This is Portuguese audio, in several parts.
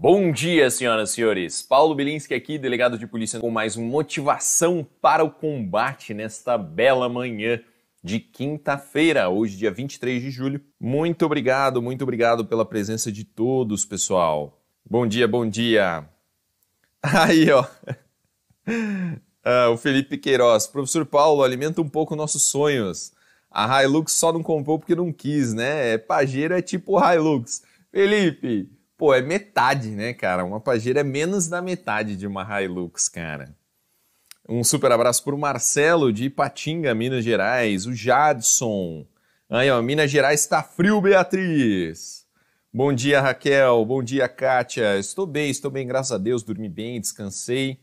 Bom dia, senhoras e senhores. Paulo Bilinski aqui, delegado de polícia, com mais um Motivação para o Combate nesta bela manhã de quinta-feira, hoje, dia 23 de julho. Muito obrigado, muito obrigado pela presença de todos, pessoal. Bom dia, bom dia. Aí, ó. Ah, o Felipe Queiroz. Professor Paulo, alimenta um pouco nossos sonhos. A Hilux só não comprou porque não quis, né? Pajero é tipo Hilux. Felipe, Pô, é metade, né, cara? Uma Pajero é menos da metade de uma Hilux, cara. Um super abraço para o Marcelo de Ipatinga, Minas Gerais. O Jadson. Aí, ó, Minas Gerais está frio, Beatriz. Bom dia, Raquel. Bom dia, Kátia. Estou bem, estou bem, graças a Deus. Dormi bem, descansei.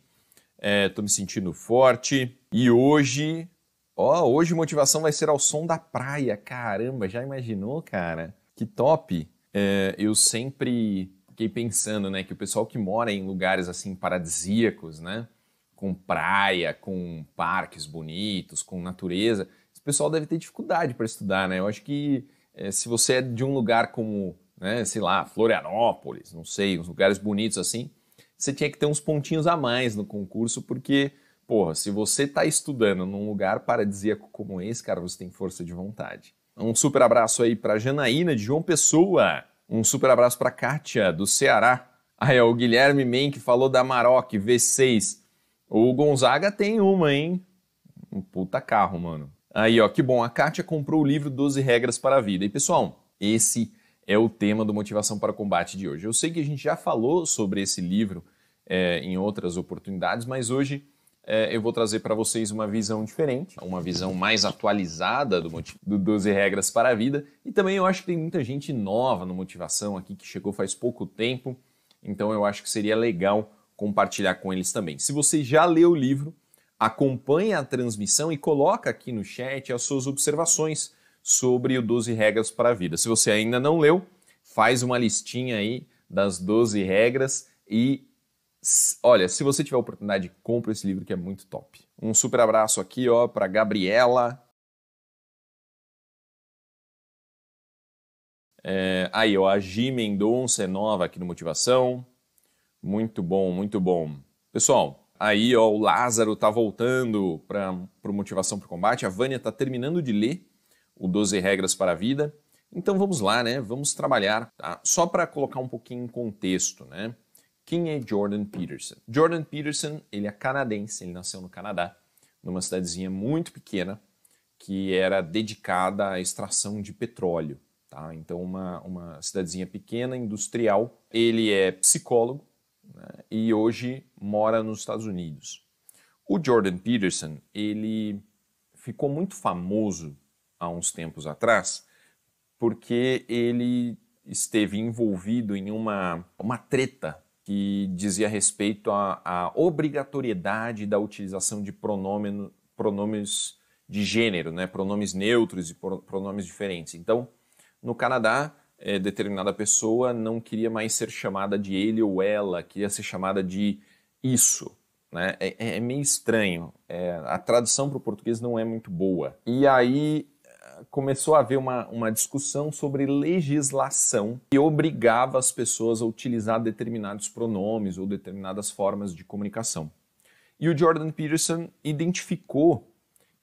Estou é, me sentindo forte. E hoje, ó, hoje motivação vai ser ao som da praia. Caramba, já imaginou, cara? Que top é, eu sempre fiquei pensando, né, que o pessoal que mora em lugares assim paradisíacos, né, com praia, com parques bonitos, com natureza, esse pessoal deve ter dificuldade para estudar, né? Eu acho que é, se você é de um lugar como, né, sei lá, Florianópolis, não sei, uns lugares bonitos assim, você tinha que ter uns pontinhos a mais no concurso, porque, porra, se você está estudando num lugar paradisíaco como esse, cara, você tem força de vontade. Um super abraço aí para Janaína de João Pessoa. Um super abraço para Kátia do Ceará. Aí, ó, o Guilherme Menck falou da Maroc V6. O Gonzaga tem uma, hein? Um puta carro, mano. Aí, ó, que bom. A Kátia comprou o livro 12 Regras para a Vida. E, pessoal, esse é o tema do Motivação para o Combate de hoje. Eu sei que a gente já falou sobre esse livro é, em outras oportunidades, mas hoje eu vou trazer para vocês uma visão diferente, uma visão mais atualizada do, do 12 Regras para a Vida. E também eu acho que tem muita gente nova no Motivação aqui que chegou faz pouco tempo, então eu acho que seria legal compartilhar com eles também. Se você já leu o livro, acompanhe a transmissão e coloca aqui no chat as suas observações sobre o 12 Regras para a Vida. Se você ainda não leu, faz uma listinha aí das 12 regras e Olha, se você tiver oportunidade, compre esse livro que é muito top. Um super abraço aqui, ó, para Gabriela. É, aí, ó, a Gi Mendonça é nova aqui no Motivação. Muito bom, muito bom. Pessoal, aí, ó, o Lázaro tá voltando para o Motivação para o Combate. A Vânia tá terminando de ler o 12 Regras para a Vida. Então vamos lá, né? Vamos trabalhar. Tá? Só para colocar um pouquinho em contexto, né? Quem é Jordan Peterson? Jordan Peterson, ele é canadense, ele nasceu no Canadá, numa cidadezinha muito pequena, que era dedicada à extração de petróleo. Tá? Então, uma, uma cidadezinha pequena, industrial. Ele é psicólogo né? e hoje mora nos Estados Unidos. O Jordan Peterson, ele ficou muito famoso há uns tempos atrás, porque ele esteve envolvido em uma, uma treta que dizia respeito à, à obrigatoriedade da utilização de pronome, pronomes de gênero, né? pronomes neutros e pronomes diferentes. Então, no Canadá, é, determinada pessoa não queria mais ser chamada de ele ou ela, queria ser chamada de isso. Né? É, é meio estranho. É, a tradução para o português não é muito boa. E aí começou a haver uma, uma discussão sobre legislação que obrigava as pessoas a utilizar determinados pronomes ou determinadas formas de comunicação. E o Jordan Peterson identificou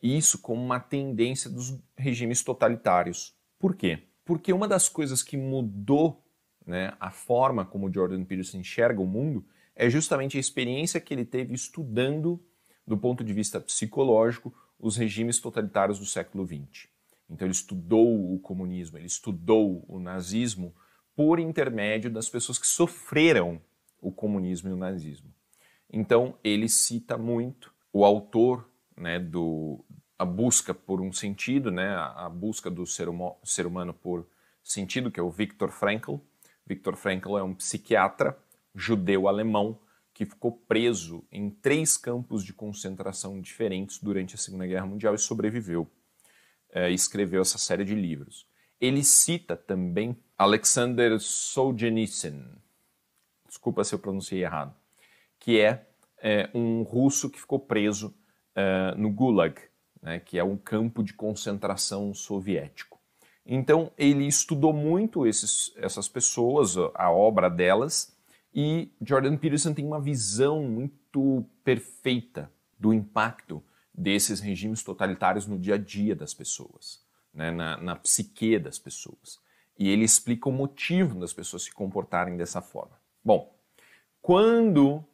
isso como uma tendência dos regimes totalitários. Por quê? Porque uma das coisas que mudou né, a forma como o Jordan Peterson enxerga o mundo é justamente a experiência que ele teve estudando, do ponto de vista psicológico, os regimes totalitários do século XX. Então ele estudou o comunismo, ele estudou o nazismo por intermédio das pessoas que sofreram o comunismo e o nazismo. Então ele cita muito o autor né, do a busca por um sentido, né, a, a busca do ser, hum, ser humano por sentido, que é o Viktor Frankl. Viktor Frankl é um psiquiatra judeu-alemão que ficou preso em três campos de concentração diferentes durante a Segunda Guerra Mundial e sobreviveu é, escreveu essa série de livros. Ele cita também Alexander Solzhenitsyn, desculpa se eu pronunciei errado, que é, é um russo que ficou preso é, no Gulag, né, que é um campo de concentração soviético. Então ele estudou muito esses, essas pessoas, a obra delas, E Jordan Peterson tem uma visão muito perfeita do impacto desses regimes totalitários no dia a dia das pessoas, né, na, na psique das pessoas. E ele explica o motivo das pessoas se comportarem dessa forma. Bom, quando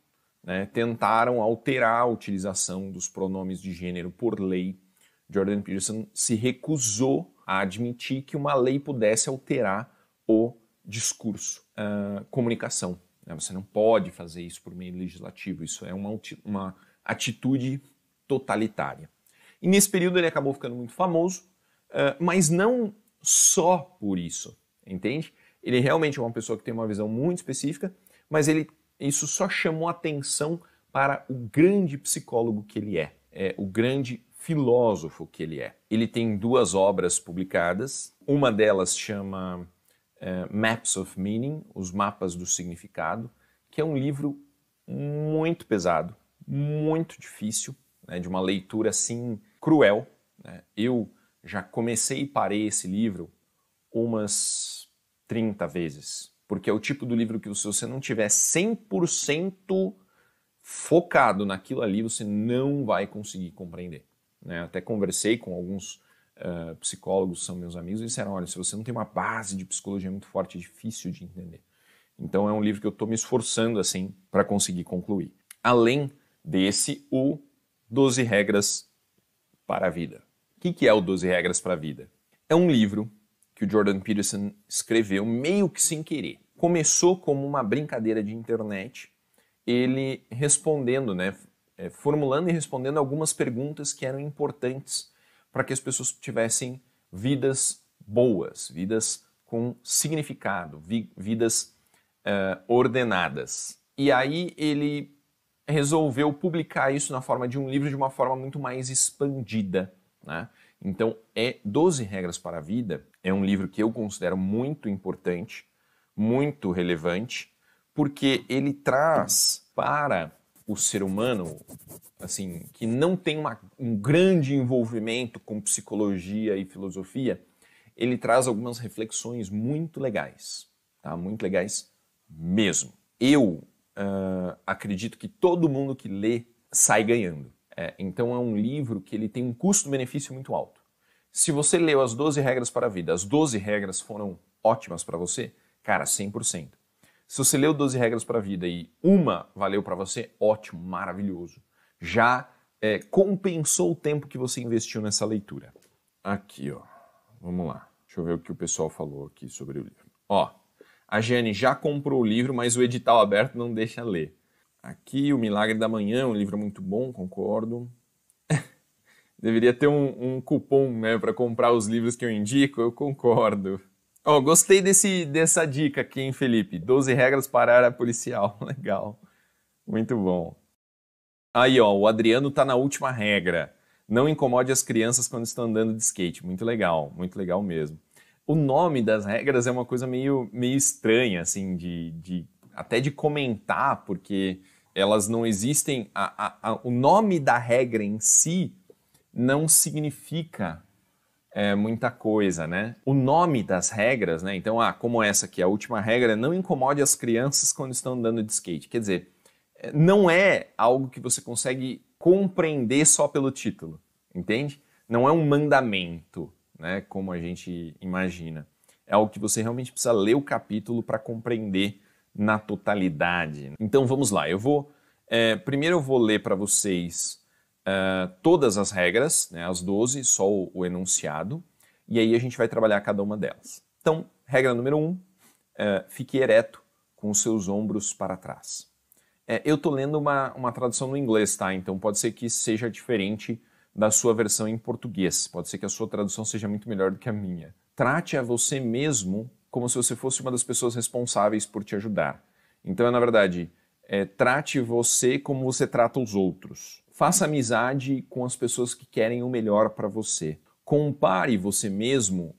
né, tentaram alterar a utilização dos pronomes de gênero por lei, Jordan Peterson se recusou a admitir que uma lei pudesse alterar o discurso, a comunicação. Né. Você não pode fazer isso por meio legislativo, isso é uma, uma atitude totalitária. E nesse período ele acabou ficando muito famoso, uh, mas não só por isso, entende? Ele realmente é uma pessoa que tem uma visão muito específica, mas ele, isso só chamou atenção para o grande psicólogo que ele é, é o grande filósofo que ele é. Ele tem duas obras publicadas, uma delas chama uh, Maps of Meaning, os mapas do significado, que é um livro muito pesado, muito difícil, né, de uma leitura assim cruel. Né? Eu já comecei e parei esse livro umas 30 vezes, porque é o tipo do livro que se você não tiver 100% focado naquilo ali, você não vai conseguir compreender. Né? Até conversei com alguns uh, psicólogos, são meus amigos, e disseram, olha, se você não tem uma base de psicologia muito forte, é difícil de entender. Então é um livro que eu estou me esforçando assim para conseguir concluir. Além desse, o 12 Regras para a Vida. O que é o 12 Regras para a Vida? É um livro que o Jordan Peterson escreveu meio que sem querer. Começou como uma brincadeira de internet, ele respondendo, né, é, formulando e respondendo algumas perguntas que eram importantes para que as pessoas tivessem vidas boas, vidas com significado, vidas uh, ordenadas. E aí ele resolveu publicar isso na forma de um livro de uma forma muito mais expandida. Né? Então, é 12 Regras para a Vida é um livro que eu considero muito importante, muito relevante, porque ele traz para o ser humano, assim, que não tem uma, um grande envolvimento com psicologia e filosofia, ele traz algumas reflexões muito legais, tá? Muito legais mesmo. Eu uh, acredito que todo mundo que lê sai ganhando. É, então é um livro que ele tem um custo-benefício muito alto. Se você leu as 12 regras para a vida, as 12 regras foram ótimas para você, cara, 100%. Se você leu 12 regras para a vida e uma valeu para você, ótimo, maravilhoso. Já é, compensou o tempo que você investiu nessa leitura. Aqui, ó. Vamos lá. Deixa eu ver o que o pessoal falou aqui sobre o livro. Ó, a Jane já comprou o livro, mas o edital aberto não deixa ler. Aqui, O Milagre da Manhã, um livro muito bom, concordo. Deveria ter um, um cupom né, para comprar os livros que eu indico, eu concordo. Oh, gostei desse, dessa dica aqui, hein, Felipe? 12 regras para a área policial. Legal. Muito bom. Aí, ó, o Adriano tá na última regra. Não incomode as crianças quando estão andando de skate. Muito legal, muito legal mesmo o nome das regras é uma coisa meio, meio estranha, assim, de, de até de comentar, porque elas não existem. A, a, a, o nome da regra em si não significa é, muita coisa, né? O nome das regras, né? Então, ah, como essa aqui, a última regra, não incomode as crianças quando estão andando de skate. Quer dizer, é, não é algo que você consegue compreender só pelo título, entende? Não é um mandamento né, como a gente imagina. É algo que você realmente precisa ler o capítulo para compreender na totalidade. Então vamos lá, eu vou. É, primeiro eu vou ler para vocês uh, todas as regras, né, as 12, só o, o, enunciado, e aí a gente vai trabalhar cada uma delas. Então, regra número 1, um, uh, fique ereto com os seus ombros para trás. É, eu estou lendo uma, uma tradução no inglês, tá? Então pode ser que seja diferente da sua versão em português. Pode ser que a sua tradução seja muito melhor do que a minha. Trate a você mesmo como se você fosse uma das pessoas responsáveis por te ajudar. Então, na verdade, é, trate você como você trata os outros. Faça amizade com as pessoas que querem o melhor para você. Compare você mesmo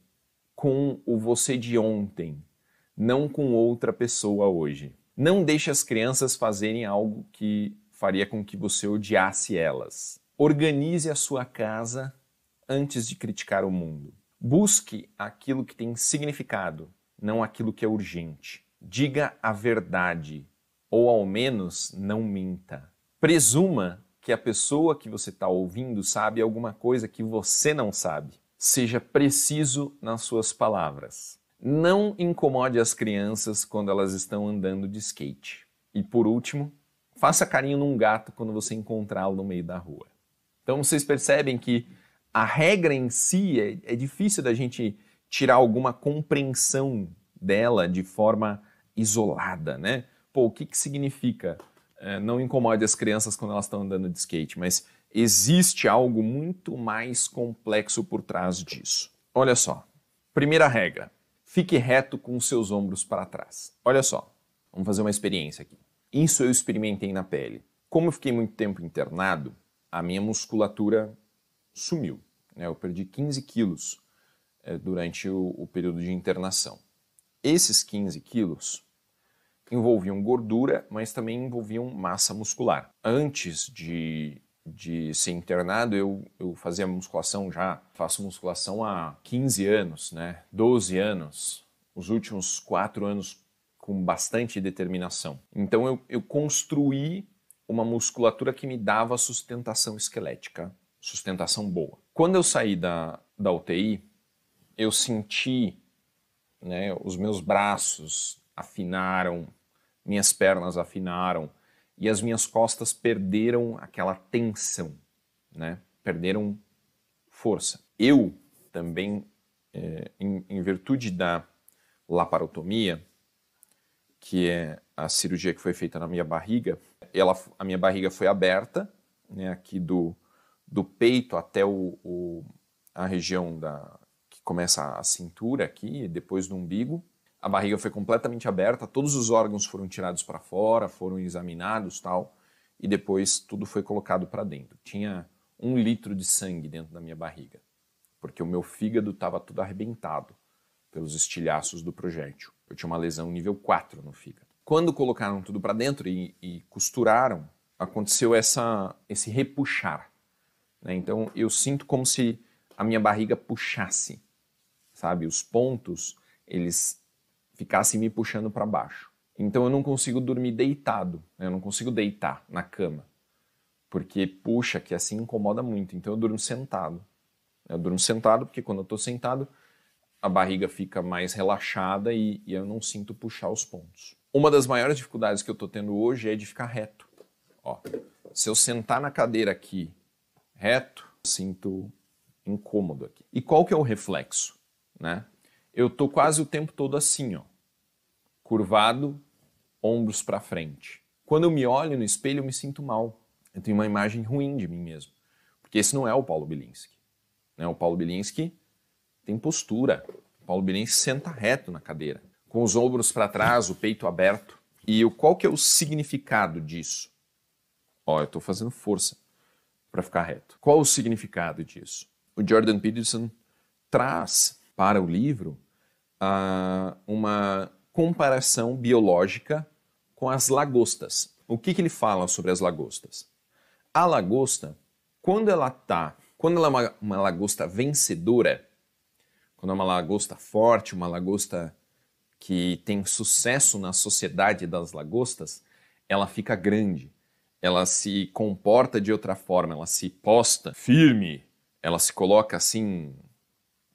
com o você de ontem, não com outra pessoa hoje. Não deixe as crianças fazerem algo que faria com que você odiasse elas. Organize a sua casa antes de criticar o mundo. Busque aquilo que tem significado, não aquilo que é urgente. Diga a verdade, ou ao menos não minta. Presuma que a pessoa que você está ouvindo sabe alguma coisa que você não sabe. Seja preciso nas suas palavras. Não incomode as crianças quando elas estão andando de skate. E por último, faça carinho num gato quando você encontrá-lo no meio da rua. Então vocês percebem que a regra em si é, é difícil da gente tirar alguma compreensão dela de forma isolada, né? Pô, o que, que significa é, não incomode as crianças quando elas estão andando de skate, mas existe algo muito mais complexo por trás disso. Olha só. Primeira regra: fique reto com os seus ombros para trás. Olha só, vamos fazer uma experiência aqui. Isso eu experimentei na pele. Como eu fiquei muito tempo internado, a minha musculatura sumiu. Né? Eu perdi 15 quilos é, durante o, o período de internação. Esses 15 quilos envolviam gordura, mas também envolviam massa muscular. Antes de, de ser internado, eu, eu fazia musculação já, faço musculação há 15 anos, né? 12 anos, os últimos 4 anos com bastante determinação. Então eu, eu construí uma musculatura que me dava sustentação esquelética, sustentação boa. Quando eu saí da, da UTI, eu senti né, os meus braços afinaram, minhas pernas afinaram e as minhas costas perderam aquela tensão, né? Perderam força. Eu também, é, em, em virtude da laparotomia, que é a cirurgia que foi feita na minha barriga, ela, a minha barriga foi aberta, né, aqui do, do peito até o, o, a região da, que começa a cintura aqui, depois do umbigo, a barriga foi completamente aberta, todos os órgãos foram tirados para fora, foram examinados tal, e depois tudo foi colocado para dentro. Tinha um litro de sangue dentro da minha barriga, porque o meu fígado estava tudo arrebentado pelos estilhaços do projétil. Eu tinha uma lesão nível 4 no fígado. Quando colocaram tudo para dentro e, e, costuraram, aconteceu essa, esse repuxar. Né? Então eu sinto como se a minha barriga puxasse, sabe? Os pontos, eles ficasse me puxando para baixo. Então eu não consigo dormir deitado, né? eu não consigo deitar na cama, porque puxa, que assim incomoda muito. Então eu durmo sentado. Eu durmo sentado porque quando eu estou sentado a barriga fica mais relaxada e, e, eu não sinto puxar os pontos. Uma das maiores dificuldades que eu estou tendo hoje é de ficar reto. Ó, se eu sentar na cadeira aqui reto, sinto incômodo aqui. E qual que é o reflexo, né? Eu tô quase o tempo todo assim, ó curvado, ombros para frente. Quando eu me olho no espelho, eu me sinto mal. Eu tenho uma imagem ruim de mim mesmo. Porque esse não é o Paulo Bilinski. Né? O Paulo Bilinski tem postura. O Paulo Bilinski senta reto na cadeira, com os ombros para trás, o peito aberto. E qual que é o significado disso? Ó, eu estou fazendo força para ficar reto. Qual o significado disso? O Jordan Peterson traz para o livro uh, uma comparação biológica com as lagostas. O que, que ele fala sobre as lagostas? A lagosta, quando ela tá, quando ela é uma, uma lagosta vencedora, quando é uma lagosta forte, uma lagosta que tem sucesso na sociedade das lagostas, ela fica grande, ela se comporta de outra forma, ela se posta firme, ela se coloca assim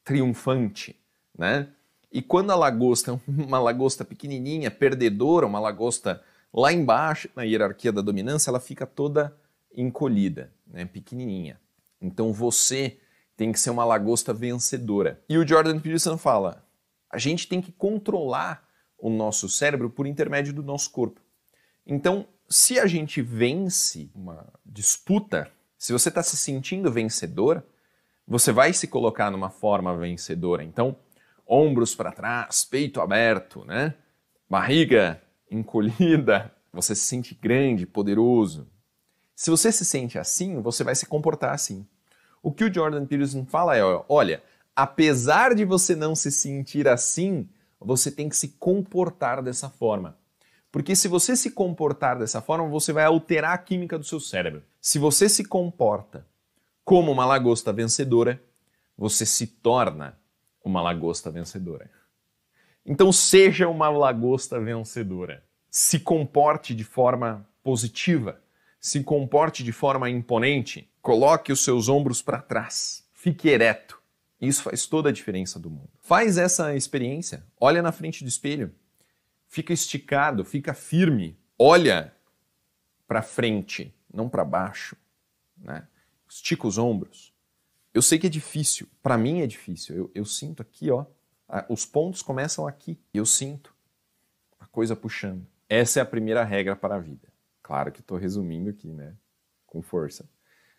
triunfante, né? E quando a lagosta é uma lagosta pequenininha, perdedora, uma lagosta lá embaixo na hierarquia da dominância, ela fica toda encolhida, né, pequenininha. Então você tem que ser uma lagosta vencedora. E o Jordan Peterson fala: a gente tem que controlar o nosso cérebro por intermédio do nosso corpo. Então, se a gente vence uma disputa, se você está se sentindo vencedor, você vai se colocar numa forma vencedora. Então, ombros para trás, peito aberto, né? Barriga encolhida, você se sente grande, poderoso. Se você se sente assim, você vai se comportar assim. O que o Jordan Peterson fala é, olha, apesar de você não se sentir assim, você tem que se comportar dessa forma. Porque se você se comportar dessa forma, você vai alterar a química do seu cérebro. Se você se comporta como uma lagosta vencedora, você se torna uma lagosta vencedora. Então seja uma lagosta vencedora. se comporte de forma positiva, se comporte de forma imponente, coloque os seus ombros para trás, fique ereto. Isso faz toda a diferença do mundo. Faz essa experiência, olha na frente do espelho, fica esticado, fica firme, olha para frente, não para baixo, né? Estica os ombros. Eu sei que é difícil, para mim é difícil. Eu, eu sinto aqui, ó, os pontos começam aqui. Eu sinto a coisa puxando. Essa é a primeira regra para a vida. Claro que estou resumindo aqui, né? Com força.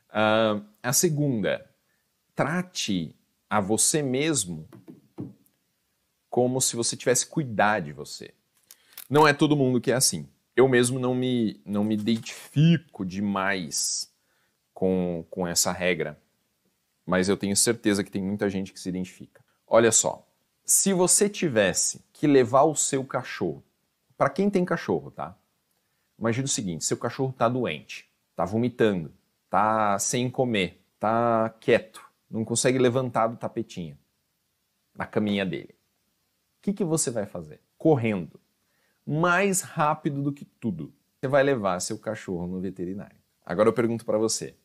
Uh, a segunda, trate a você mesmo como se você tivesse cuidar de você. Não é todo mundo que é assim. Eu mesmo não me, não me identifico demais com, com essa regra, mas eu tenho certeza que tem muita gente que se identifica. Olha só, se você tivesse que levar o seu cachorro, para quem tem cachorro, tá? Imagina o seguinte: seu cachorro está doente, está vomitando, está sem comer, está quieto, não consegue levantar do tapetinho na caminha dele. O que, que você vai fazer? Correndo. Mais rápido do que tudo. Você vai levar seu cachorro no veterinário. Agora eu pergunto para você: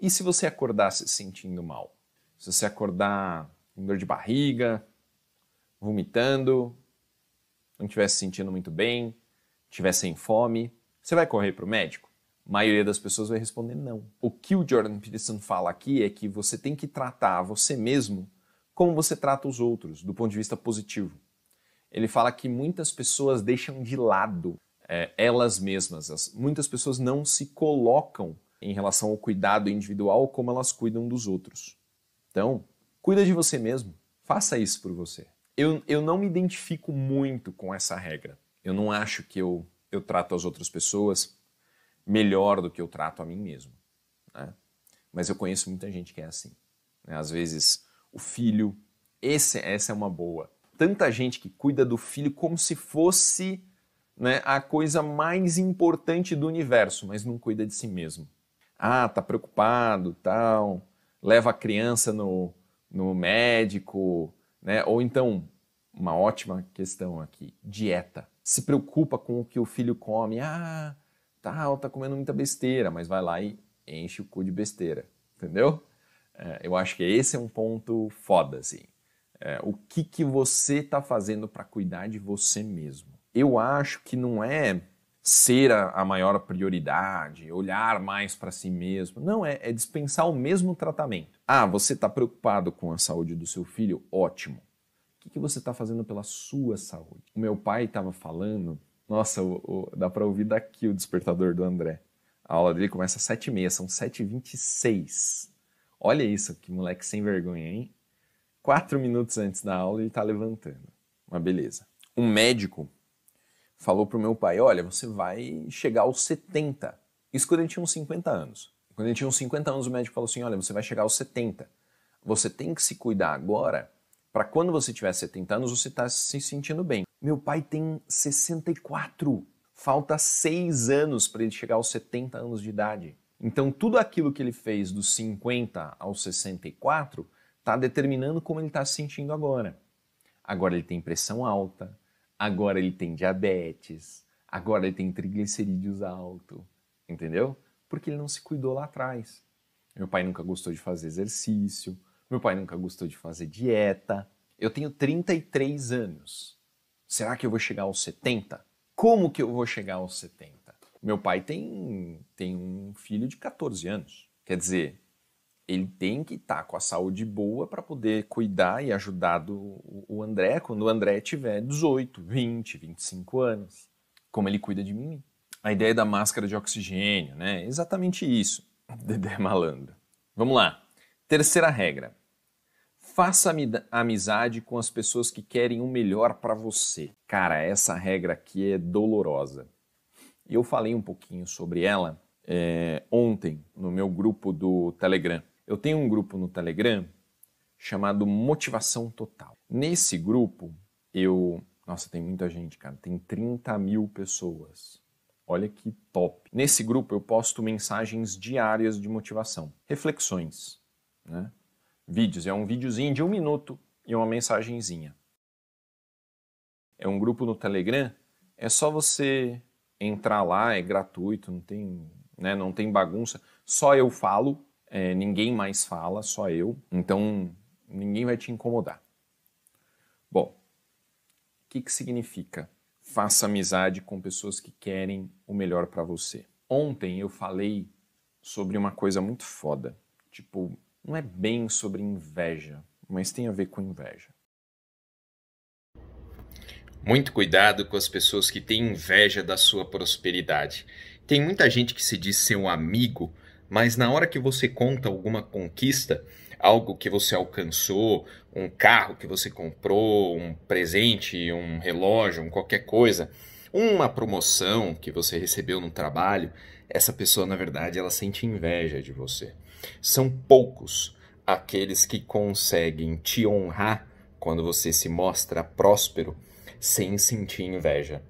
e se você acordar se sentindo mal? Se você acordar com dor de barriga, vomitando, não estiver se sentindo muito bem, estiver sem fome, você vai correr para o médico? A maioria das pessoas vai responder não. O que o Jordan Peterson fala aqui é que você tem que tratar você mesmo como você trata os outros, do ponto de vista positivo. Ele fala que muitas pessoas deixam de lado é, elas mesmas. As, muitas pessoas não se colocam em relação ao cuidado individual como elas cuidam dos outros. Então, cuida de você mesmo. Faça isso por você eu, eu não me identifico muito com essa regra. Eu não acho que eu, eu trato as outras pessoas melhor do que eu trato a mim mesmo. Né? Mas eu conheço muita gente que é assim. Né? Às vezes, o filho, esse, essa é uma boa. Tanta gente que cuida do filho como se fosse né, a coisa mais importante do universo, mas não cuida de si mesmo. Ah, tá preocupado, tal, leva a criança no, no médico, né? Ou então, uma ótima questão aqui, dieta. Se preocupa com o que o filho come. Ah, tal, tá comendo muita besteira, mas vai lá e enche o cu de besteira, entendeu? É, eu acho que esse é um ponto foda, assim. É, o que, que você está fazendo para cuidar de você mesmo? Eu acho que não é ser a, a maior prioridade, olhar mais para si mesmo. Não, é, é dispensar o mesmo tratamento. Ah, você está preocupado com a saúde do seu filho? Ótimo. O que, que você está fazendo pela sua saúde? O meu pai estava falando, nossa, o, o, dá para ouvir daqui o despertador do André. A aula dele começa às 7h30, são 7h26. Olha isso, que moleque sem vergonha, hein? Quatro minutos antes da aula ele está levantando. Uma beleza. Um médico falou pro meu pai: olha, você vai chegar aos 70. Isso quando ele tinha uns 50 anos. Quando ele tinha uns 50 anos, o médico falou assim: olha, você vai chegar aos 70. Você tem que se cuidar agora para quando você tiver 70 anos você está se sentindo bem. Meu pai tem 64. Falta seis anos para ele chegar aos 70 anos de idade. Então, tudo aquilo que ele fez dos 50 aos 64 está determinando como ele está se sentindo agora. Agora ele tem pressão alta, agora ele tem diabetes, agora ele tem triglicerídeos alto, entendeu? Porque ele não se cuidou lá atrás. Meu pai nunca gostou de fazer exercício, meu pai nunca gostou de fazer dieta. Eu tenho 33 anos. Será que eu vou chegar aos 70? Como que eu vou chegar aos 70? Meu pai tem, tem um filho de 14 anos. Quer dizer, ele tem que estar tá com a saúde boa para poder cuidar e ajudar do, o André quando o André tiver 18, 20, 25 anos. Como ele cuida de mim. A ideia da máscara de oxigênio, né? Exatamente isso. Dedé malandro. Vamos lá. Terceira regra. Faça amizade com as pessoas que querem o melhor para você. Cara, essa regra aqui é dolorosa. Eu falei um pouquinho sobre ela é, ontem no meu grupo do Telegram. Eu tenho um grupo no Telegram chamado Motivação Total. Nesse grupo, eu. Nossa, tem muita gente, cara. Tem 30 mil pessoas. Olha que top. Nesse grupo eu posto mensagens diárias de motivação, reflexões, né? Vídeos. É um videozinho de um minuto e uma mensagenzinha. É um grupo no Telegram. É só você entrar lá, é gratuito, não tem, né, não tem bagunça. Só eu falo, é, ninguém mais fala, só eu. Então ninguém vai te incomodar. Bom, o que, que significa? Faça amizade com pessoas que querem o melhor para você. Ontem eu falei sobre uma coisa muito foda. Tipo, não é bem sobre inveja, mas tem a ver com inveja. Muito cuidado com as pessoas que têm inveja da sua prosperidade. Tem muita gente que se diz seu amigo, mas na hora que você conta alguma conquista, algo que você alcançou, um carro que você comprou, um presente, um relógio, um qualquer coisa, uma promoção que você recebeu no trabalho, essa pessoa na verdade ela sente inveja de você. São poucos aqueles que conseguem te honrar quando você se mostra próspero sem sentir inveja.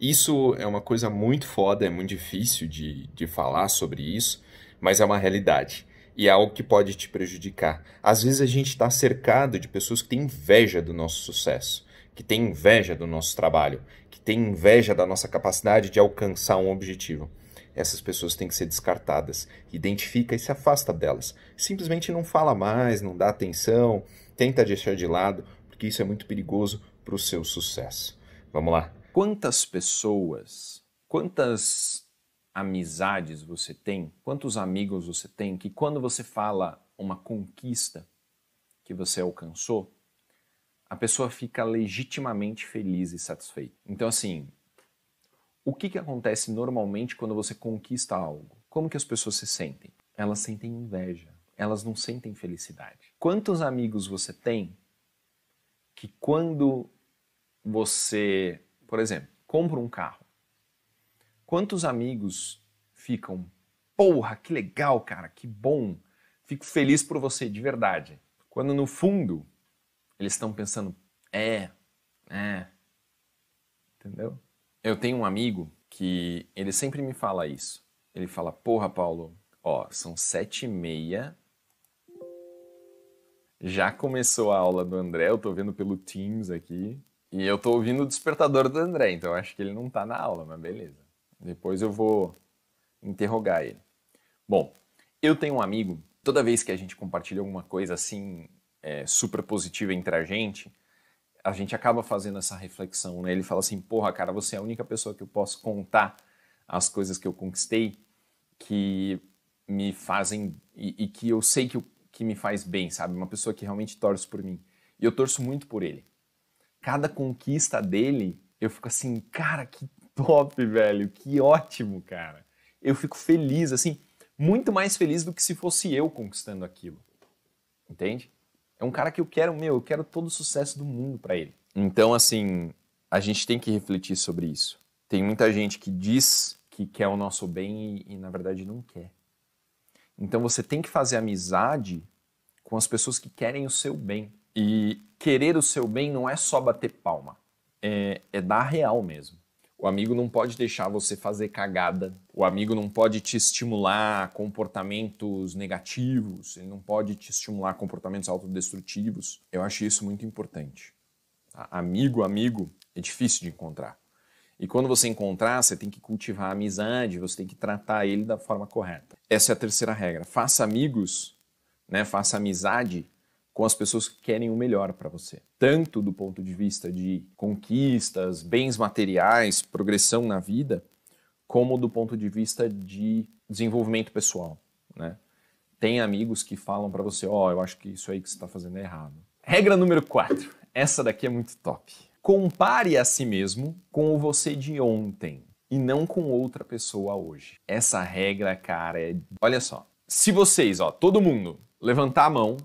Isso é uma coisa muito foda, é muito difícil de, de falar sobre isso, mas é uma realidade. E é algo que pode te prejudicar. Às vezes a gente está cercado de pessoas que têm inveja do nosso sucesso, que têm inveja do nosso trabalho, que têm inveja da nossa capacidade de alcançar um objetivo. Essas pessoas têm que ser descartadas. Identifica e se afasta delas. Simplesmente não fala mais, não dá atenção, tenta deixar de lado, porque isso é muito perigoso para o seu sucesso. Vamos lá. Quantas pessoas, quantas amizades você tem, quantos amigos você tem que quando você fala uma conquista que você alcançou, a pessoa fica legitimamente feliz e satisfeita. Então, assim, o que, que acontece normalmente quando você conquista algo? Como que as pessoas se sentem? Elas sentem inveja, elas não sentem felicidade. Quantos amigos você tem que quando você, por exemplo, compra um carro, quantos amigos ficam, porra, que legal, cara, que bom, fico feliz por você, de verdade. Quando no fundo eles estão pensando, é, é, entendeu? Eu tenho um amigo que ele sempre me fala isso. Ele fala, porra, Paulo, ó, são sete e meia já começou a aula do André, eu tô vendo pelo Teams aqui. E eu tô ouvindo o despertador do André, então acho que ele não tá na aula, mas beleza. Depois eu vou interrogar ele. Bom, eu tenho um amigo, toda vez que a gente compartilha alguma coisa assim, é, super positiva entre a gente, a gente acaba fazendo essa reflexão, né? Ele fala assim, porra, cara, você é a única pessoa que eu posso contar as coisas que eu conquistei que me fazem e, e que eu sei que que me faz bem, sabe? Uma pessoa que realmente torce por mim. E eu torço muito por ele. Cada conquista dele, eu fico assim, cara, que top, velho, que ótimo, cara. Eu fico feliz, assim, muito mais feliz do que se fosse eu conquistando aquilo. Entende? É um cara que eu quero, meu, eu quero todo o sucesso do mundo para ele. Então, assim, a gente tem que refletir sobre isso. Tem muita gente que diz que quer o nosso bem e, e na verdade não quer. Então você tem que fazer amizade com as pessoas que querem o seu bem. E querer o seu bem não é só bater palma, é, é dar real mesmo. O amigo não pode deixar você fazer cagada. O amigo não pode te estimular a comportamentos negativos. Ele não pode te estimular a comportamentos autodestrutivos. Eu acho isso muito importante. Amigo, amigo, é difícil de encontrar. E quando você encontrar, você tem que cultivar a amizade, você tem que tratar ele da forma correta. Essa é a terceira regra. Faça amigos, né? faça amizade com as pessoas que querem o melhor para você. Tanto do ponto de vista de conquistas, bens materiais, progressão na vida, como do ponto de vista de desenvolvimento pessoal. Né? Tem amigos que falam para você, ó, oh, eu acho que isso aí que você está fazendo é errado. Regra número 4. Essa daqui é muito top. Compare a si mesmo com o você de ontem e não com outra pessoa hoje. Essa regra, cara, é. Olha só. Se vocês, ó, todo mundo, levantar a mão,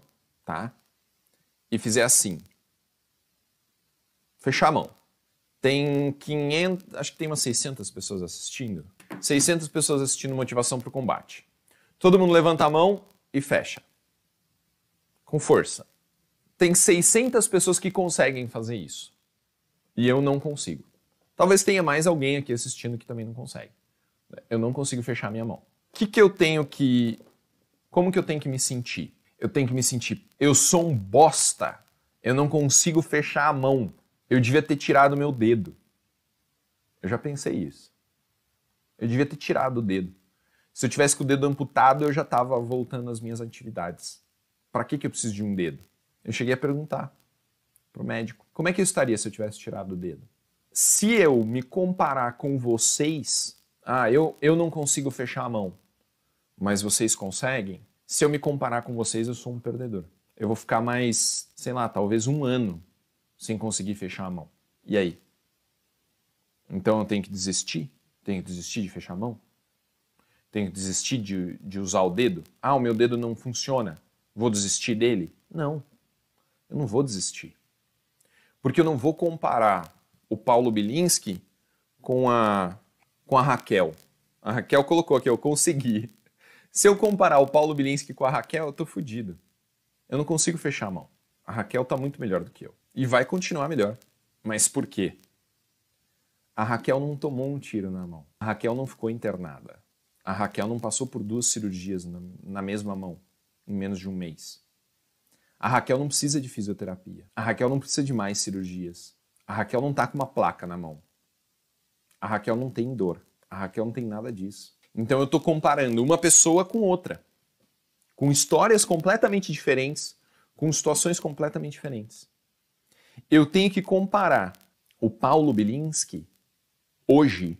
tá? E fizer assim. Fechar a mão. Tem 500, acho que tem umas 600 pessoas assistindo. 600 pessoas assistindo Motivação para o Combate. Todo mundo levanta a mão e fecha. Com força. Tem 600 pessoas que conseguem fazer isso. E eu não consigo. Talvez tenha mais alguém aqui assistindo que também não consegue. Eu não consigo fechar minha mão. O que, que eu tenho que. Como que eu tenho que me sentir? Eu tenho que me sentir. Eu sou um bosta. Eu não consigo fechar a mão. Eu devia ter tirado meu dedo. Eu já pensei isso. Eu devia ter tirado o dedo. Se eu tivesse com o dedo amputado, eu já estava voltando às minhas atividades. Para que, que eu preciso de um dedo? Eu cheguei a perguntar pro médico: como é que eu estaria se eu tivesse tirado o dedo? Se eu me comparar com vocês, ah, eu, eu não consigo fechar a mão, mas vocês conseguem. Se eu me comparar com vocês, eu sou um perdedor. Eu vou ficar mais, sei lá, talvez um ano sem conseguir fechar a mão. E aí? Então eu tenho que desistir? Tenho que desistir de fechar a mão? Tenho que desistir de, de usar o dedo? Ah, o meu dedo não funciona. Vou desistir dele? Não. Eu não vou desistir. Porque eu não vou comparar o Paulo Bilinski com a, com a Raquel. A Raquel colocou aqui, eu consegui. Se eu comparar o Paulo Bilinski com a Raquel, eu tô fudido. Eu não consigo fechar a mão. A Raquel tá muito melhor do que eu. E vai continuar melhor. Mas por quê? A Raquel não tomou um tiro na mão. A Raquel não ficou internada. A Raquel não passou por duas cirurgias na, na mesma mão em menos de um mês. A Raquel não precisa de fisioterapia. A Raquel não precisa de mais cirurgias. A Raquel não tá com uma placa na mão. A Raquel não tem dor. A Raquel não tem nada disso. Então eu estou comparando uma pessoa com outra, com histórias completamente diferentes, com situações completamente diferentes. Eu tenho que comparar o Paulo Bilinski hoje,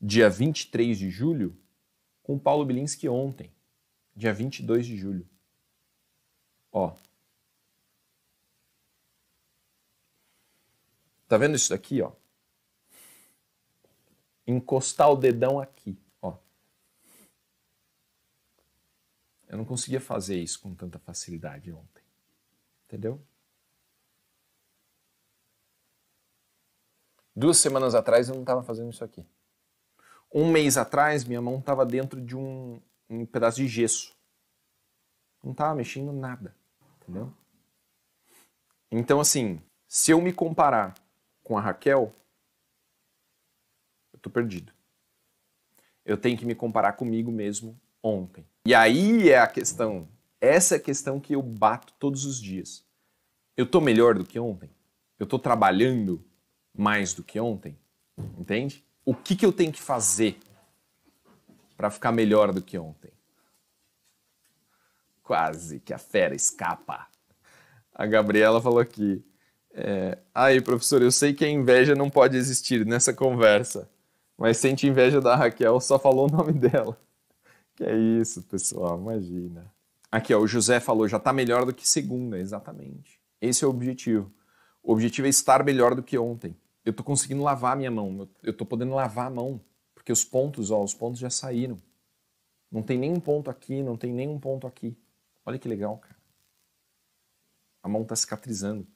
dia 23 de julho, com o Paulo Bilinski ontem, dia 22 de julho. Ó, Tá vendo isso daqui, ó? Encostar o dedão aqui, ó. Eu não conseguia fazer isso com tanta facilidade ontem. Entendeu? Duas semanas atrás eu não estava fazendo isso aqui. Um mês atrás minha mão estava dentro de um, um pedaço de gesso. Não estava mexendo nada, entendeu? Então assim, se eu me comparar com a Raquel, eu tô perdido. Eu tenho que me comparar comigo mesmo ontem. E aí é a questão, essa é a questão que eu bato todos os dias. Eu tô melhor do que ontem? Eu tô trabalhando mais do que ontem? Entende? O que, que eu tenho que fazer para ficar melhor do que ontem? Quase que a fera escapa. A Gabriela falou aqui. É, aí, professor, eu sei que a inveja não pode existir nessa conversa, mas sente inveja da Raquel, só falou o nome dela. Que é isso, pessoal, imagina. Aqui, ó, o José falou, já está melhor do que segunda, exatamente. Esse é o objetivo. O objetivo é estar melhor do que ontem. Eu estou conseguindo lavar a minha mão, eu estou podendo lavar a mão, porque os pontos, ó, os pontos já saíram. Não tem nenhum ponto aqui, não tem nenhum ponto aqui. Olha que legal, cara. A mão está cicatrizando.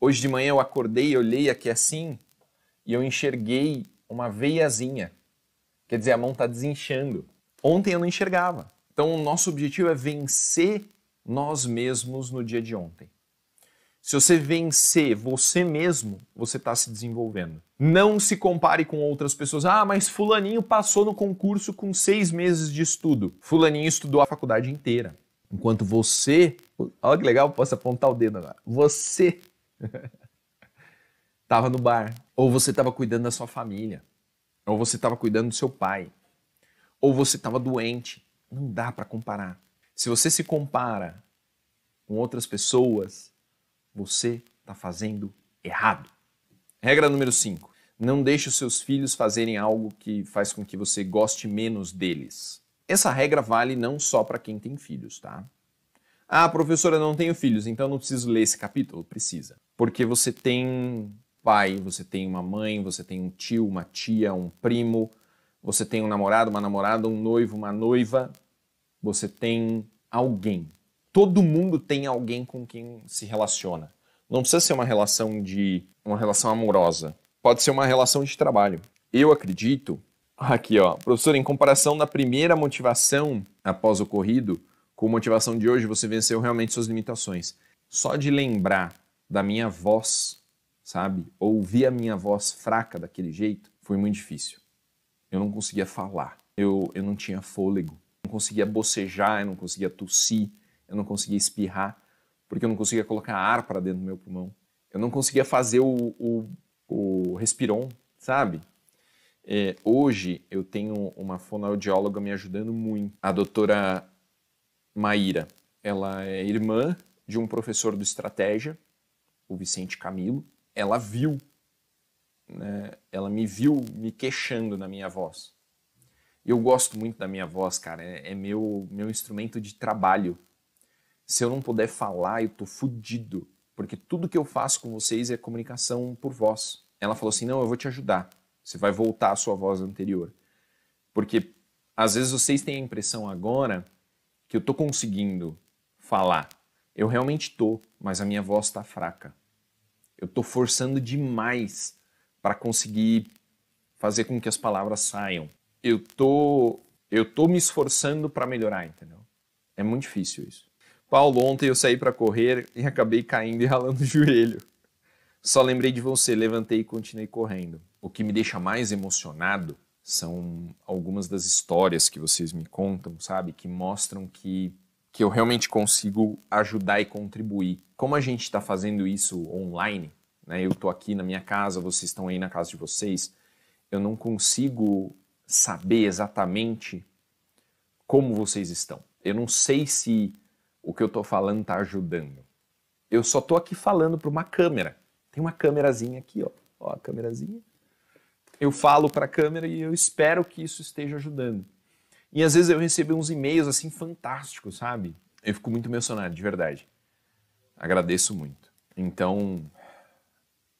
Hoje de manhã eu acordei, olhei aqui assim e eu enxerguei uma veiazinha. Quer dizer, a mão está desinchando. Ontem eu não enxergava. Então, o nosso objetivo é vencer nós mesmos no dia de ontem. Se você vencer você mesmo, você está se desenvolvendo. Não se compare com outras pessoas. Ah, mas Fulaninho passou no concurso com seis meses de estudo. Fulaninho estudou a faculdade inteira. Enquanto você. Olha que legal, posso apontar o dedo agora. Você Tava no bar. Ou você estava cuidando da sua família. Ou você estava cuidando do seu pai. Ou você estava doente. Não dá para comparar. Se você se compara com outras pessoas, você está fazendo errado. Regra número 5. Não deixe os seus filhos fazerem algo que faz com que você goste menos deles. Essa regra vale não só para quem tem filhos, tá? Ah, professora, não tenho filhos, então não preciso ler esse capítulo? Precisa. Porque você tem pai, você tem uma mãe, você tem um tio, uma tia, um primo, você tem um namorado, uma namorada, um noivo, uma noiva, você tem alguém. Todo mundo tem alguém com quem se relaciona. Não precisa ser uma relação de uma relação amorosa. Pode ser uma relação de trabalho. Eu acredito aqui, ó, professor, em comparação da primeira motivação após o ocorrido, com motivação de hoje, você venceu realmente suas limitações. Só de lembrar da minha voz, sabe? Ouvir a minha voz fraca daquele jeito, foi muito difícil. Eu não conseguia falar, eu, eu não tinha fôlego, eu não conseguia bocejar, eu não conseguia tossir, eu não conseguia espirrar, porque eu não conseguia colocar ar para dentro do meu pulmão. Eu não conseguia fazer o, o, o respiron, sabe? É, hoje eu tenho uma fonoaudióloga me ajudando muito, a doutora Maíra. Ela é irmã de um professor do Estratégia, o Vicente Camilo. Ela viu, né, ela me viu me queixando na minha voz. Eu gosto muito da minha voz, cara, é, é meu, meu instrumento de trabalho. Se eu não puder falar, eu tô fudido, porque tudo que eu faço com vocês é comunicação por voz. Ela falou assim: não, eu vou te ajudar. Você vai voltar à sua voz anterior. Porque às vezes vocês têm a impressão agora que eu estou conseguindo falar. Eu realmente estou, mas a minha voz está fraca. Eu estou forçando demais para conseguir fazer com que as palavras saiam. Eu tô, eu tô me esforçando para melhorar, entendeu? É muito difícil isso. Paulo, ontem eu saí para correr e acabei caindo e ralando o joelho. Só lembrei de você, levantei e continuei correndo. O que me deixa mais emocionado são algumas das histórias que vocês me contam, sabe? Que mostram que, que eu realmente consigo ajudar e contribuir. Como a gente está fazendo isso online, né? Eu estou aqui na minha casa, vocês estão aí na casa de vocês, eu não consigo saber exatamente como vocês estão. Eu não sei se o que eu estou falando está ajudando. Eu só estou aqui falando para uma câmera. Tem uma câmerazinha aqui, ó. Ó a câmerazinha. Eu falo para a câmera e eu espero que isso esteja ajudando. E às vezes eu recebo uns e-mails assim fantásticos, sabe? Eu fico muito emocionado, de verdade. Agradeço muito. Então,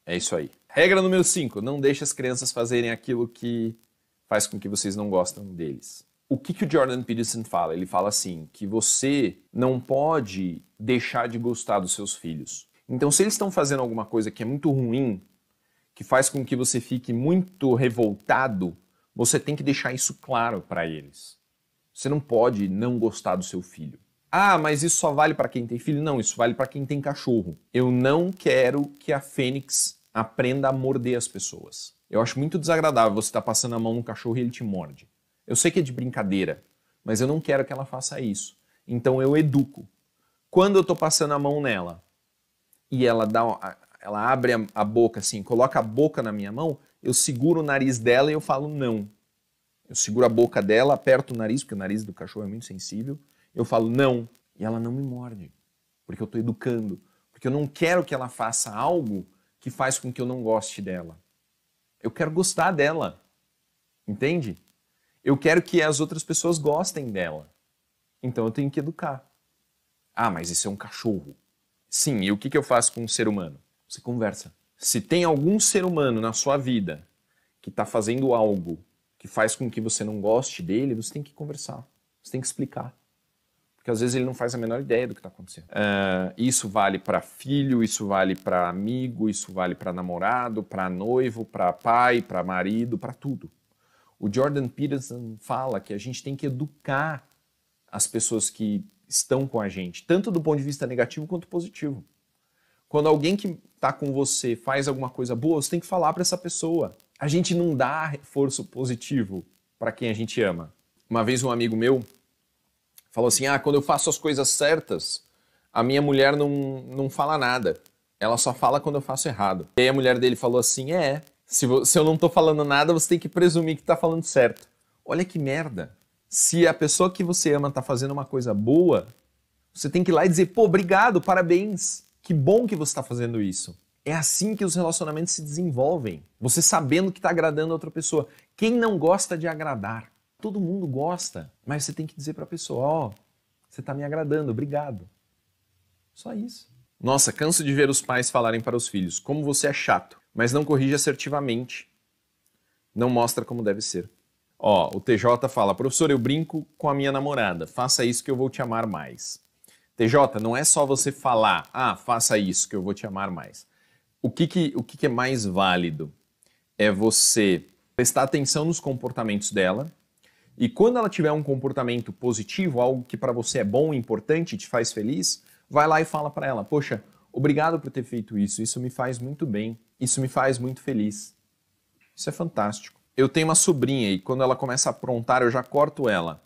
é isso aí. Regra número 5: não deixe as crianças fazerem aquilo que faz com que vocês não gostam deles. O que, que o Jordan Peterson fala? Ele fala assim: que você não pode deixar de gostar dos seus filhos. Então, se eles estão fazendo alguma coisa que é muito ruim, que faz com que você fique muito revoltado, você tem que deixar isso claro para eles. Você não pode não gostar do seu filho. Ah, mas isso só vale para quem tem filho? Não, isso vale para quem tem cachorro. Eu não quero que a Fênix aprenda a morder as pessoas. Eu acho muito desagradável você estar tá passando a mão no cachorro e ele te morde. Eu sei que é de brincadeira, mas eu não quero que ela faça isso. Então eu educo. Quando eu estou passando a mão nela, e ela dá, ela abre a, boca assim, coloca a boca na minha mão, eu seguro o nariz dela e eu falo não. Eu seguro a boca dela, aperto o nariz, porque o nariz do cachorro é muito sensível. Eu falo não. E ela não me morde. Porque eu estou educando. Porque eu não quero que ela faça algo que faz com que eu não goste dela. Eu quero gostar dela. Entende? Eu quero que as outras pessoas gostem dela. Então eu tenho que educar. Ah, mas isso é um cachorro. Sim, e o que, que eu faço com um ser humano? Você conversa. Se tem algum ser humano na sua vida que está fazendo algo que faz com que você não goste dele, você tem que conversar. Você tem que explicar. Porque às vezes ele não faz a menor ideia do que está acontecendo. Uh, isso vale para filho, isso vale para amigo, isso vale para namorado, para noivo, para pai, para marido, para tudo. O Jordan Peterson fala que a gente tem que educar as pessoas que estão com a gente, tanto do ponto de vista negativo quanto positivo. Quando alguém que está com você faz alguma coisa boa, você tem que falar para essa pessoa. A gente não dá reforço positivo para quem a gente ama. Uma vez um amigo meu falou assim: Ah, quando eu faço as coisas certas, a minha mulher não, não fala nada. Ela só fala quando eu faço errado. E aí a mulher dele falou assim: É, se, eu não estou falando nada, você tem que presumir que está falando certo. Olha que merda. Se a pessoa que você ama está fazendo uma coisa boa, você tem que ir lá e dizer, pô, obrigado, parabéns, que bom que você está fazendo isso. É assim que os relacionamentos se desenvolvem. Você sabendo que está agradando a outra pessoa. Quem não gosta de agradar? Todo mundo gosta, mas você tem que dizer para a pessoa, ó, oh, você está me agradando, obrigado. Só isso. Nossa, canso de ver os pais falarem para os filhos, como você é chato, mas não corrige assertivamente. Não mostra como deve ser. Ó, o TJ fala, professor, eu brinco com a minha namorada, faça isso que eu vou te amar mais. TJ, não é só você falar, ah, faça isso que eu vou te amar mais. O que, que, o que, que é mais válido? É você prestar atenção nos comportamentos dela e quando ela tiver um comportamento positivo, algo que para você é bom, importante, te faz feliz, vai lá e fala para ela, poxa, obrigado por ter feito isso, isso me faz muito bem, isso me faz muito feliz. Isso é fantástico. Eu tenho uma sobrinha e quando ela começa a aprontar, eu já corto ela.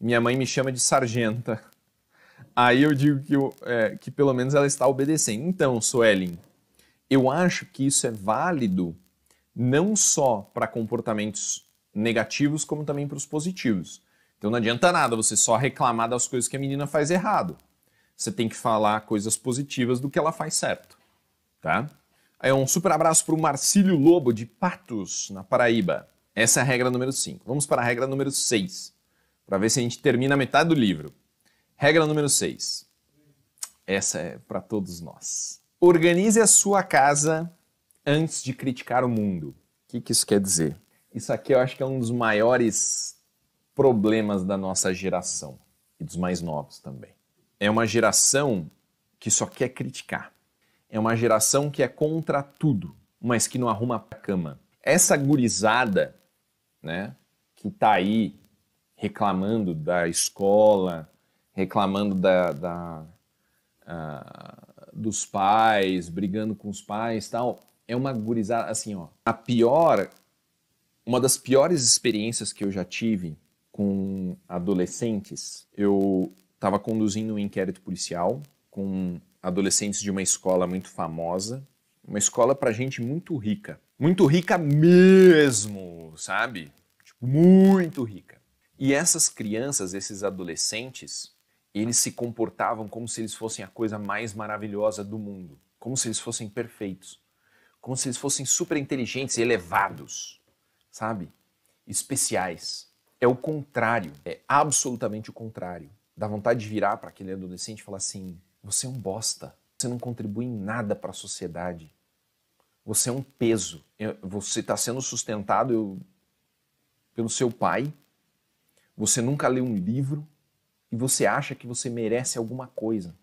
Minha mãe me chama de sargenta. Aí eu digo que, eu, é, que pelo menos ela está obedecendo. Então, Suelen, eu acho que isso é válido não só para comportamentos negativos, como também para os positivos. Então não adianta nada você só reclamar das coisas que a menina faz errado. Você tem que falar coisas positivas do que ela faz certo, tá? Aí um super abraço para o Marcílio Lobo de Patos, na Paraíba. Essa é a regra número 5. Vamos para a regra número 6, para ver se a gente termina a metade do livro. Regra número 6. Essa é para todos nós. Organize a sua casa antes de criticar o mundo. O que, que isso quer dizer? Isso aqui eu acho que é um dos maiores problemas da nossa geração e dos mais novos também. É uma geração que só quer criticar. É uma geração que é contra tudo, mas que não arruma a cama. Essa gurizada, né, que tá aí reclamando da escola, reclamando da, da uh, dos pais, brigando com os pais, tal, é uma gurizada assim, ó. A pior, uma das piores experiências que eu já tive com adolescentes, eu estava conduzindo um inquérito policial com adolescentes de uma escola muito famosa, uma escola para gente muito rica, muito rica mesmo, sabe? Tipo, muito rica. E essas crianças, esses adolescentes, eles se comportavam como se eles fossem a coisa mais maravilhosa do mundo, como se eles fossem perfeitos, como se eles fossem super inteligentes e elevados, sabe? Especiais. É o contrário, é absolutamente o contrário. Dá vontade de virar para aquele adolescente e falar assim: você é um bosta, você não contribui em nada para a sociedade, você é um peso, você está sendo sustentado pelo seu pai, você nunca leu um livro e você acha que você merece alguma coisa.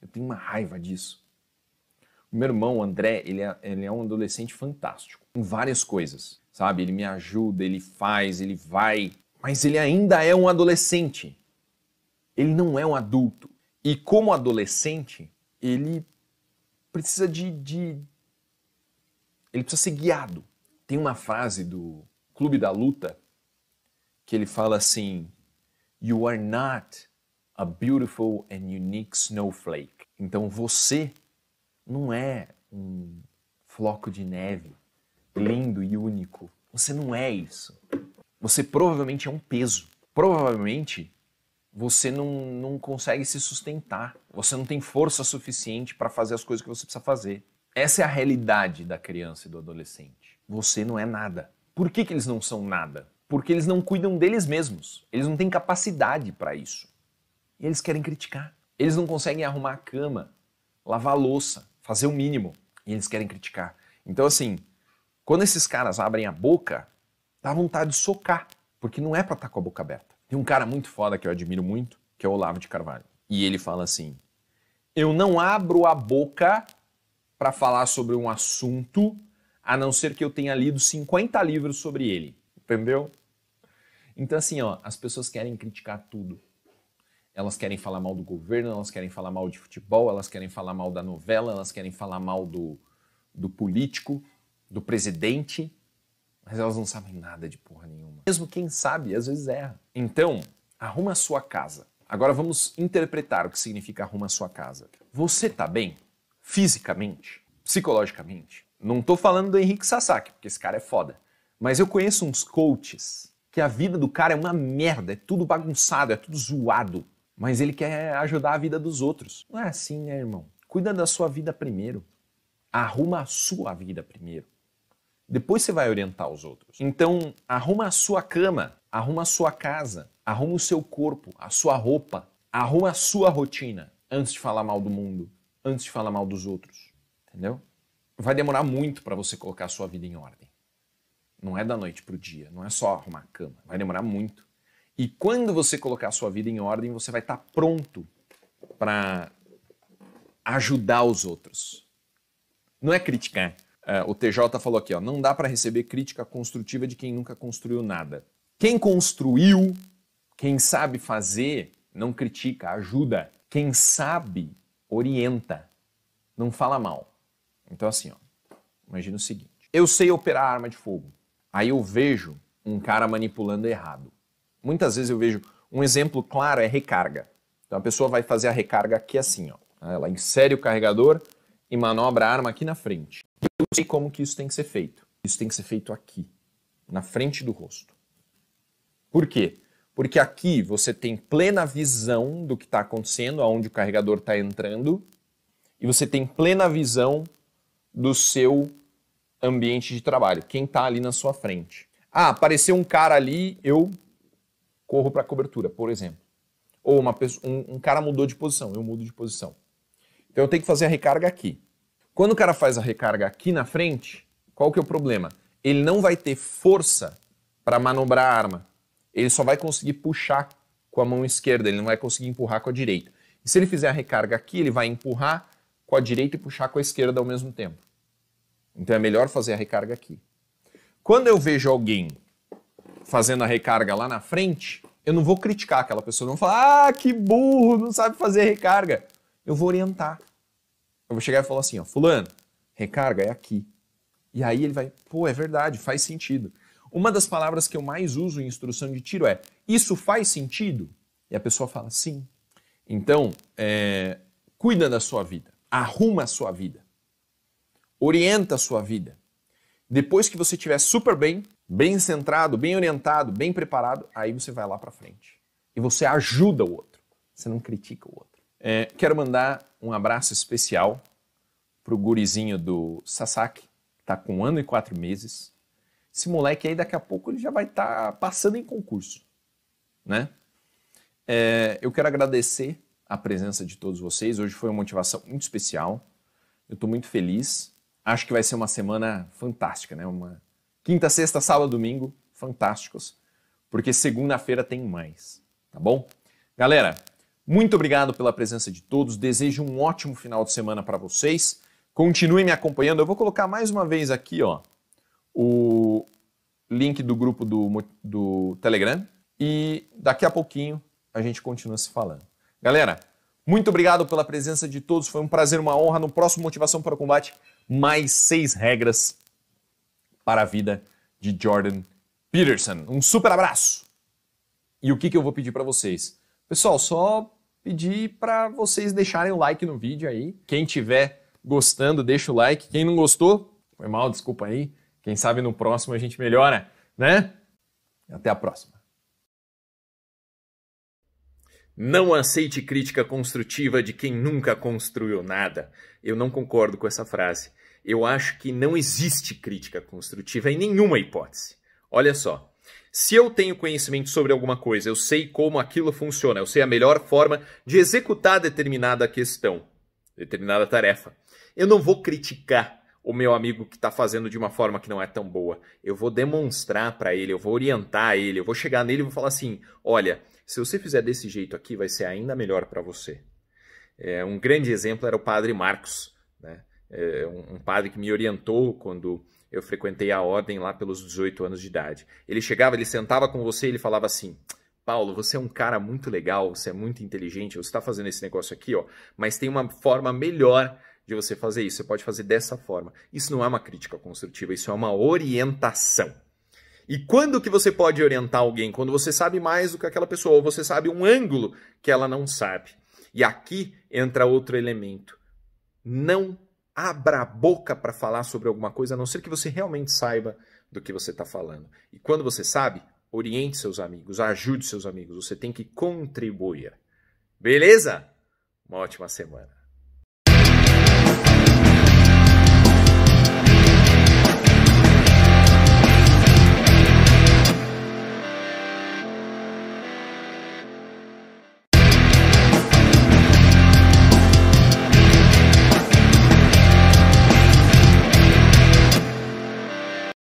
Eu tenho uma raiva disso. O meu irmão, André, ele é, ele é um adolescente fantástico em várias coisas sabe? Ele me ajuda, ele faz, ele vai, mas ele ainda é um adolescente. Ele não é um adulto. E como adolescente, ele precisa de, de ele precisa ser guiado. Tem uma frase do Clube da Luta que ele fala assim: You are not a beautiful and unique snowflake. Então você não é um floco de neve lindo e único. Você não é isso. Você provavelmente é um peso. Provavelmente você não, não consegue se sustentar. Você não tem força suficiente para fazer as coisas que você precisa fazer. Essa é a realidade da criança e do adolescente. Você não é nada. Por que, que eles não são nada? Porque eles não cuidam deles mesmos. Eles não têm capacidade para isso. E eles querem criticar. Eles não conseguem arrumar a cama, lavar a louça, fazer o mínimo. E eles querem criticar. Então, assim, quando esses caras abrem a boca, dá vontade de socar, porque não é para estar tá com a boca aberta. Tem um cara muito foda que eu admiro muito, que é o Olavo de Carvalho. E ele fala assim: Eu não abro a boca para falar sobre um assunto, a não ser que eu tenha lido 50 livros sobre ele. Entendeu? Então, assim, ó, as pessoas querem criticar tudo. Elas querem falar mal do governo, elas querem falar mal de futebol, elas querem falar mal da novela, elas querem falar mal do, do político, do presidente, mas elas não sabem nada de porra nenhuma. Mesmo quem sabe, às vezes erra. Então, arruma a sua casa. Agora vamos interpretar o que significa arruma a sua casa. Você tá bem? Fisicamente? Psicologicamente? Não tô falando do Henrique Sasaki, porque esse cara é foda. Mas eu conheço uns coaches que a vida do cara é uma merda, é tudo bagunçado, é tudo zoado. Mas ele quer ajudar a vida dos outros. Não é assim, né, irmão? Cuida da sua vida primeiro. Arruma a sua vida primeiro. Depois você vai orientar os outros. Então, arruma a sua cama, arruma a sua casa, arruma o seu corpo, a sua roupa, arruma a sua rotina antes de falar mal do mundo, antes de falar mal dos outros. Entendeu? Vai demorar muito para você colocar a sua vida em ordem. Não é da noite para o dia, não é só arrumar a cama. Vai demorar muito. E quando você colocar a sua vida em ordem, você vai estar tá pronto para ajudar os outros. Não é criticar. É, o TJ falou aqui, ó, não dá para receber crítica construtiva de quem nunca construiu nada. Quem construiu, quem sabe fazer, não critica, ajuda. Quem sabe, orienta, não fala mal. Então assim, ó, imagina o seguinte: eu sei operar arma de fogo. Aí eu vejo um cara manipulando errado. Muitas vezes eu vejo um exemplo claro é recarga. Então a pessoa vai fazer a recarga aqui assim, ó. Ela insere o carregador e manobra a arma aqui na frente eu sei como que isso tem que ser feito. Isso tem que ser feito aqui, na frente do rosto. Por quê? Porque aqui você tem plena visão do que está acontecendo, aonde o carregador está entrando, e você tem plena visão do seu ambiente de trabalho, quem está ali na sua frente. Ah, apareceu um cara ali, eu corro para a cobertura, por exemplo. Ou uma pessoa, um, um cara mudou de posição, eu mudo de posição. Então eu tenho que fazer a recarga aqui. Quando o cara faz a recarga aqui na frente, qual que é o problema? Ele não vai ter força para manobrar a arma. Ele só vai conseguir puxar com a mão esquerda, ele não vai conseguir empurrar com a direita. E se ele fizer a recarga aqui, ele vai empurrar com a direita e puxar com a esquerda ao mesmo tempo. Então é melhor fazer a recarga aqui. Quando eu vejo alguém fazendo a recarga lá na frente, eu não vou criticar aquela pessoa, não vou falar, ah, que burro, não sabe fazer recarga. Eu vou orientar. Eu vou chegar e falar assim, ó, fulano, recarga é aqui. E aí ele vai, pô, é verdade, faz sentido. Uma das palavras que eu mais uso em instrução de tiro é, isso faz sentido? E a pessoa fala, sim. Então, é, cuida da sua vida, arruma a sua vida, orienta a sua vida. Depois que você estiver super bem, bem centrado, bem orientado, bem preparado, aí você vai lá para frente. E você ajuda o outro. Você não critica o outro. É, quero mandar um abraço especial pro gurizinho do Sasaki, que tá com um ano e quatro meses. Esse moleque aí, daqui a pouco, ele já vai estar tá passando em concurso, né? É, eu quero agradecer a presença de todos vocês. Hoje foi uma motivação muito especial. Eu estou muito feliz. Acho que vai ser uma semana fantástica, né? Uma quinta, sexta, sábado, domingo, fantásticos, porque segunda-feira tem mais, tá bom? Galera, muito obrigado pela presença de todos. Desejo um ótimo final de semana para vocês. Continuem me acompanhando. Eu vou colocar mais uma vez aqui, ó, o link do grupo do, do Telegram e daqui a pouquinho a gente continua se falando. Galera, muito obrigado pela presença de todos. Foi um prazer, uma honra. No próximo Motivação para o Combate, mais seis regras para a vida de Jordan Peterson. Um super abraço! E o que, que eu vou pedir para vocês? Pessoal, só pedir para vocês deixarem o like no vídeo aí. Quem tiver gostando, deixa o like. Quem não gostou, foi mal, desculpa aí. Quem sabe no próximo a gente melhora, né? Até a próxima. Não aceite crítica construtiva de quem nunca construiu nada. Eu não concordo com essa frase. Eu acho que não existe crítica construtiva em nenhuma hipótese. Olha só. Se eu tenho conhecimento sobre alguma coisa, eu sei como aquilo funciona, eu sei a melhor forma de executar determinada questão, determinada tarefa. Eu não vou criticar o meu amigo que está fazendo de uma forma que não é tão boa. Eu vou demonstrar para ele, eu vou orientar ele, eu vou chegar nele e vou falar assim: olha, se você fizer desse jeito aqui, vai ser ainda melhor para você. É, um grande exemplo era o padre Marcos, né? É, um, um padre que me orientou quando eu frequentei a ordem lá pelos 18 anos de idade. Ele chegava, ele sentava com você e ele falava assim: Paulo, você é um cara muito legal, você é muito inteligente, você está fazendo esse negócio aqui, ó, mas tem uma forma melhor de você fazer isso. Você pode fazer dessa forma. Isso não é uma crítica construtiva, isso é uma orientação. E quando que você pode orientar alguém? Quando você sabe mais do que aquela pessoa, ou você sabe um ângulo que ela não sabe. E aqui entra outro elemento. Não abra a boca para falar sobre alguma coisa, a não ser que você realmente saiba do que você está falando. E quando você sabe, oriente seus amigos, ajude seus amigos. Você tem que contribuir. Beleza? Uma ótima semana.